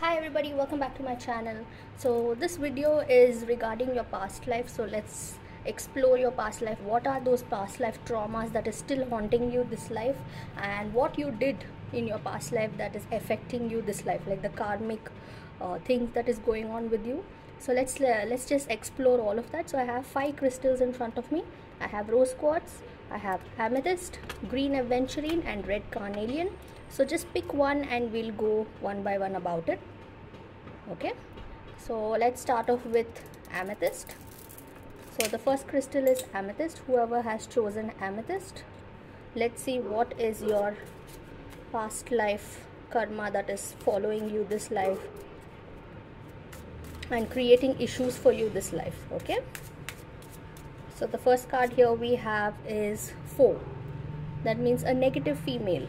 hi everybody welcome back to my channel. So this video is regarding your past life. So let's explore your past life. What are those past life traumas that is still haunting you this life? And what you did in your past life that is affecting you this life? Like the karmic uh, things that is going on with you. So let's uh, let's just explore all of that. So i have five crystals in front of me. I have rose quartz i have amethyst green aventurine and red carnelian. So just pick one and we'll go one by one about it okay. So let's start off with amethyst. So the first crystal is amethyst. Whoever has chosen amethyst let's see what is your past life karma that is following you this life and creating issues for you this life. Okay. So the first card here we have is four that means a negative female.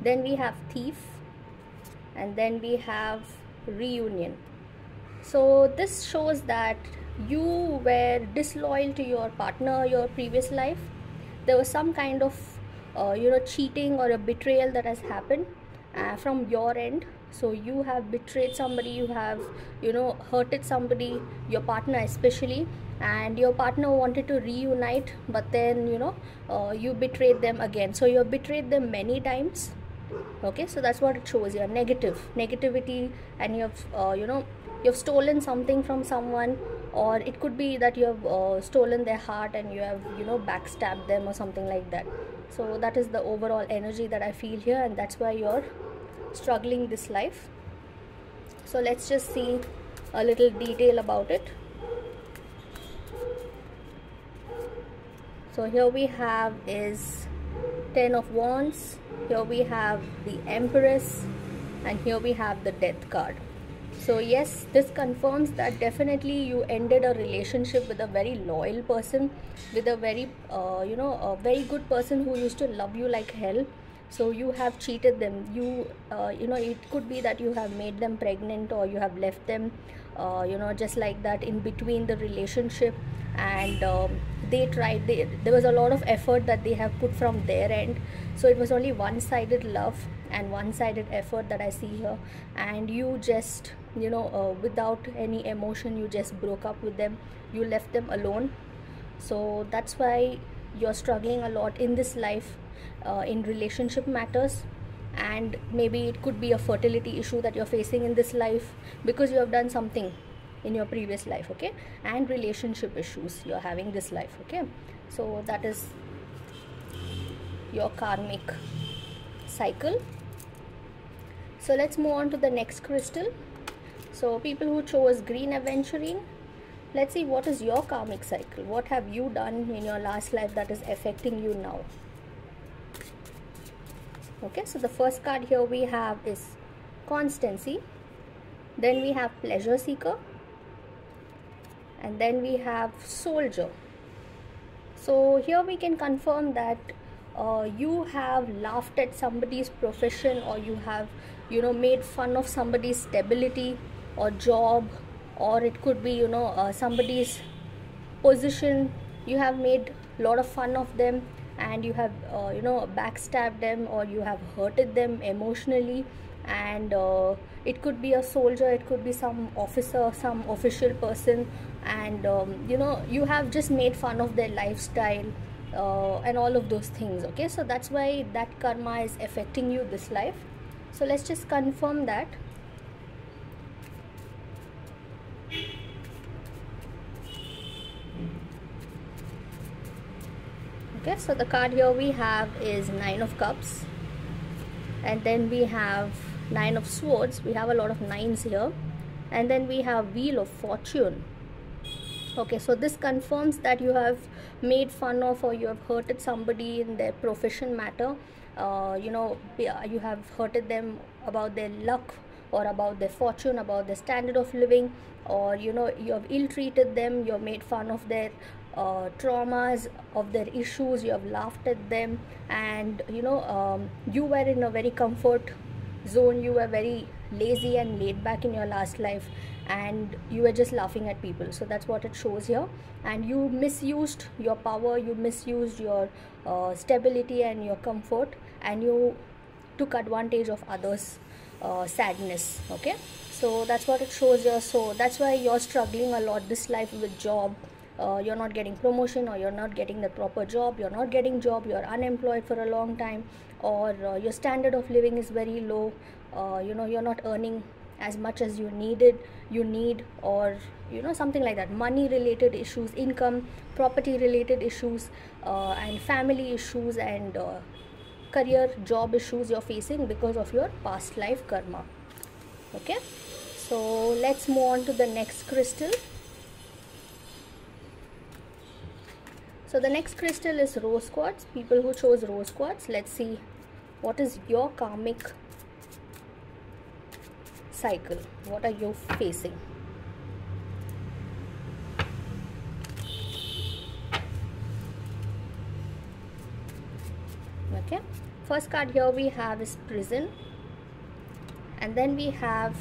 Then we have thief. And then we have reunion. So this shows that you were disloyal to your partner your previous life. There was some kind of uh, you know cheating or a betrayal that has happened uh, from your end. So you have betrayed somebody you have you know hurted somebody your partner especially and your partner wanted to reunite but then you know uh, you betrayed them again. So you have betrayed them many times okay so that's what it shows you negative negativity and you have uh, you know you've stolen something from someone or it could be that you have uh, stolen their heart and you have you know backstabbed them or something like that. So that is the overall energy that i feel here and that's why you're struggling this life. So let's just see a little detail about it. So here we have is ten of wands. Here we have the empress and here we have the death card so yes this confirms that definitely you ended a relationship with a very loyal person with a very uh, you know a very good person who used to love you like hell. So you have cheated them. You uh, you know it could be that you have made them pregnant or you have left them uh, you know just like that in between the relationship and um, they tried they, there was a lot of effort that they have put from their end. So it was only one-sided love and one-sided effort that i see here. And you just you know uh, without any emotion you just broke up with them. You left them alone. So that's why you're struggling a lot in this life uh, in relationship matters. And maybe it could be a fertility issue that you're facing in this life because you have done something in your previous life okay? And relationship issues you're having this life okay? So that is your karmic cycle. So let's move on to the next crystal. So people who chose green aventurine let's see what is your karmic cycle. What have you done in your last life that is affecting you now? Okay so the first card here we have is constancy. Then we have pleasure seeker and then we have soldier. So here we can confirm that uh, you have laughed at somebody's profession or you have you know made fun of somebody's stability or job or it could be you know uh, somebody's position. You have made a lot of fun of them and you have uh, you know backstabbed them or you have hurted them emotionally. And uh, it could be a soldier it could be some officer some official person and um, you know you have just made fun of their lifestyle uh, and all of those things okay? So that's why that karma is affecting you this life. So let's just confirm that. Okay so the card here we have is nine of cups. And then we have nine of swords. We have a lot of nines here. And then we have wheel of fortune okay so this confirms that you have made fun of or you have hurted somebody in their profession matter. Uh, you know you have hurted them about their luck or about their fortune about their standard of living or you know you have ill treated them you have made fun of their uh, traumas of their issues you have laughed at them. And you know um, you were in a very comfort zone you were very lazy and laid back in your last life and you were just laughing at people. So that's what it shows here. And you misused your power you misused your uh, stability and your comfort and you took advantage of others uh, sadness okay? So that's what it shows here. So that's why you're struggling a lot this life with job. Uh, you're not getting promotion or you're not getting the proper job. You're not getting job. You're unemployed for a long time or uh, your standard of living is very low uh, you know you're not earning as much as you needed you need or you know something like that. Money related issues income property related issues uh, and family issues and uh, career job issues you're facing because of your past life karma. Okay? So let's move on to the next crystal. So the next crystal is rose quartz. People who chose rose quartz let's see what is your karmic cycle. What are you facing? Okay. First card here we have is prison. And then we have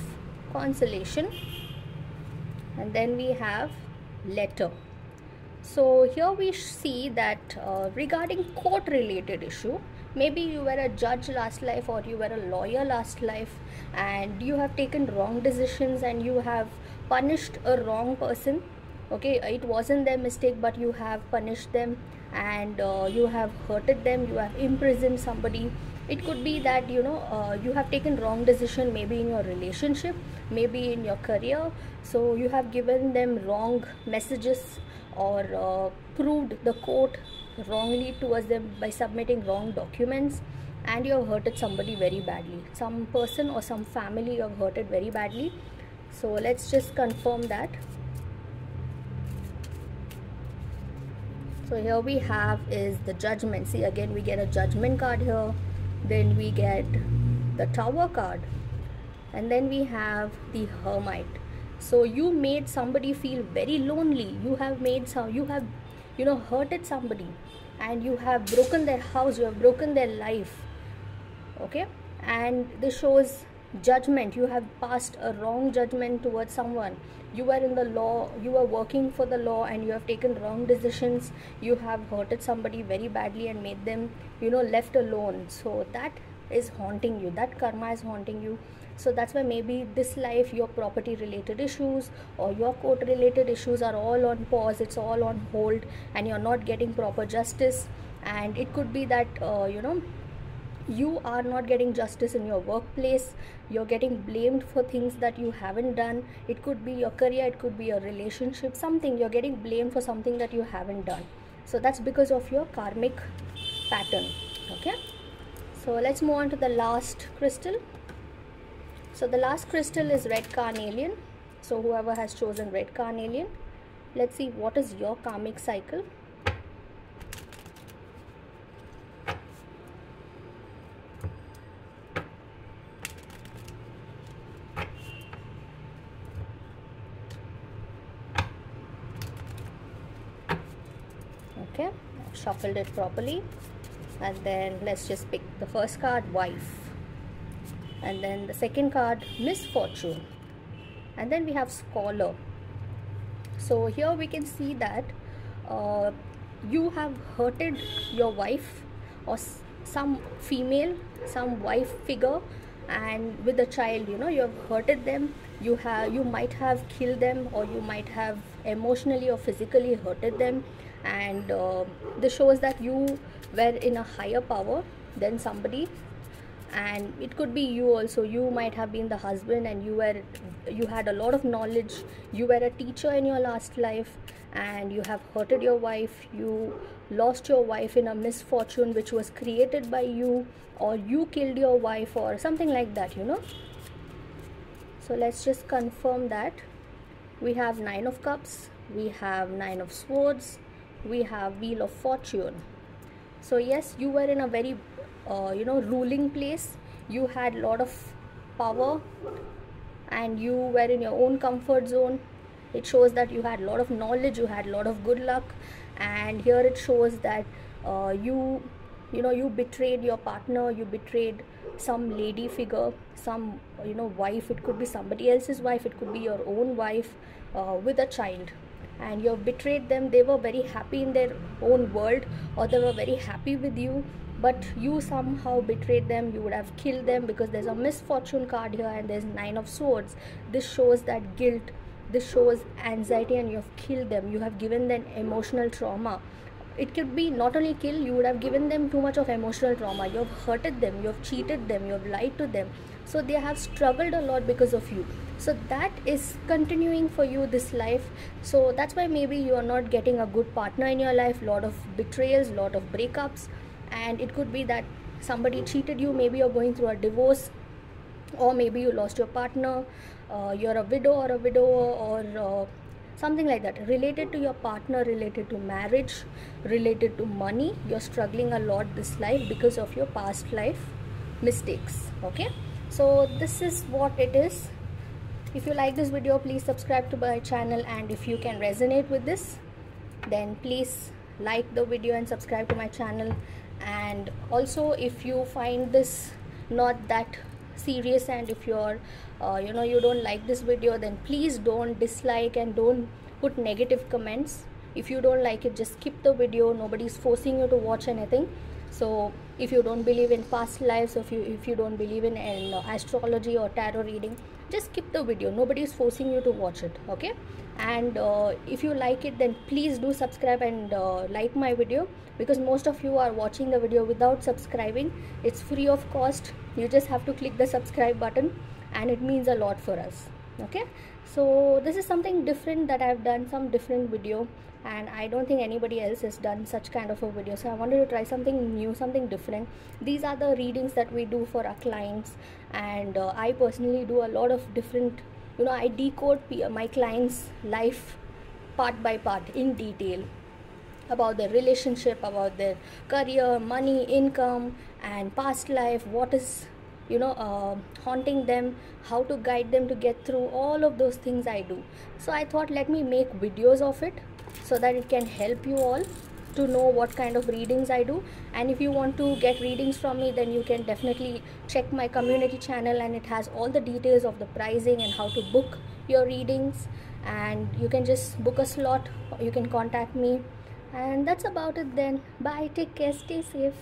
consolation. And then we have letter. So here we see that uh, regarding court related issue maybe you were a judge last life or you were a lawyer last life and you have taken wrong decisions and you have punished a wrong person. Okay it wasn't their mistake but you have punished them and uh, you have hurted them. You have imprisoned somebody. It could be that you know uh, you have taken wrong decision maybe in your relationship maybe in your career. So you have given them wrong messages or uh, proved the court wrongly towards them by submitting wrong documents and you have hurted somebody very badly. Some person or some family you have hurted very badly. So let's just confirm that. So here we have is the judgment. See again we get a judgment card here. Then we get the tower card. And then we have the hermit so you made somebody feel very lonely. You have made some you have you know hurted somebody and you have broken their house you have broken their life. Okay? And this shows judgment. You have passed a wrong judgment towards someone. You were in the law you were working for the law and you have taken wrong decisions. You have hurted somebody very badly and made them you know left alone. So that is haunting you. That karma is haunting you so that's why maybe this life your property related issues or your court related issues are all on pause it's all on hold and you're not getting proper justice. And it could be that uh, you know you are not getting justice in your workplace you're getting blamed for things that you haven't done. It could be your career it could be your relationship something you're getting blamed for something that you haven't done. So that's because of your karmic pattern okay? So let's move on to the last crystal so the last crystal is red carnelian. So whoever has chosen red carnelian let's see what is your karmic cycle. Okay I've shuffled it properly. And then let's just pick the first card wife and then the second card misfortune. And then we have scholar. So here we can see that uh, you have hurted your wife or some female some wife figure. And with the child you know you have hurted them. You have you might have killed them or you might have emotionally or physically hurted them. And uh, this shows that you were in a higher power than somebody and it could be you also. You might have been the husband and you were you had a lot of knowledge. You were a teacher in your last life and you have hurted your wife. You lost your wife in a misfortune which was created by you or you killed your wife or something like that you know? So let's just confirm that. We have nine of cups. We have nine of swords. We have wheel of fortune. So yes you were in a very uh, you know ruling place. You had a lot of power and you were in your own comfort zone. It shows that you had a lot of knowledge you had a lot of good luck. And here it shows that uh, you you know you betrayed your partner you betrayed some lady figure some you know wife. It could be somebody else's wife it could be your own wife uh, with a child. And you have betrayed them. They were very happy in their own world or they were very happy with you but you somehow betrayed them you would have killed them because there's a misfortune card here and there's nine of swords. This shows that guilt this shows anxiety and you have killed them. You have given them emotional trauma. It could be not only kill you would have given them too much of emotional trauma. You have hurted them you have cheated them you have lied to them. So they have struggled a lot because of you. So that is continuing for you this life. So that's why maybe you are not getting a good partner in your life. Lot of betrayals lot of breakups and it could be that somebody cheated you. Maybe you're going through a divorce or maybe you lost your partner uh, you're a widow or a widower or uh, something like that. Related to your partner related to marriage related to money you're struggling a lot this life because of your past life mistakes okay? So this is what it is. If you like this video please subscribe to my channel. And if you can resonate with this then please like the video and subscribe to my channel and also if you find this not that serious and if you're uh, you know you don't like this video then please don't dislike and don't put negative comments. If you don't like it just skip the video. Nobody's forcing you to watch anything. So if you don't believe in past lives if you if you don't believe in, in uh, astrology or tarot reading just skip the video. Nobody is forcing you to watch it okay? And uh, if you like it then please do subscribe and uh, like my video because most of you are watching the video without subscribing. It's free of cost. You just have to click the subscribe button and it means a lot for us okay? So this is something different that i've done some different video and i don't think anybody else has done such kind of a video. So i wanted to try something new something different. These are the readings that we do for our clients. And uh, i personally do a lot of different you know i decode my clients life part by part in detail about their relationship about their career money income and past life what is you know uh, haunting them how to guide them to get through all of those things i do. So i thought let me make videos of it so that it can help you all to know what kind of readings i do. And if you want to get readings from me then you can definitely check my community channel and it has all the details of the pricing and how to book your readings. And you can just book a slot you can contact me. And that's about it then. Bye. Take care. Stay safe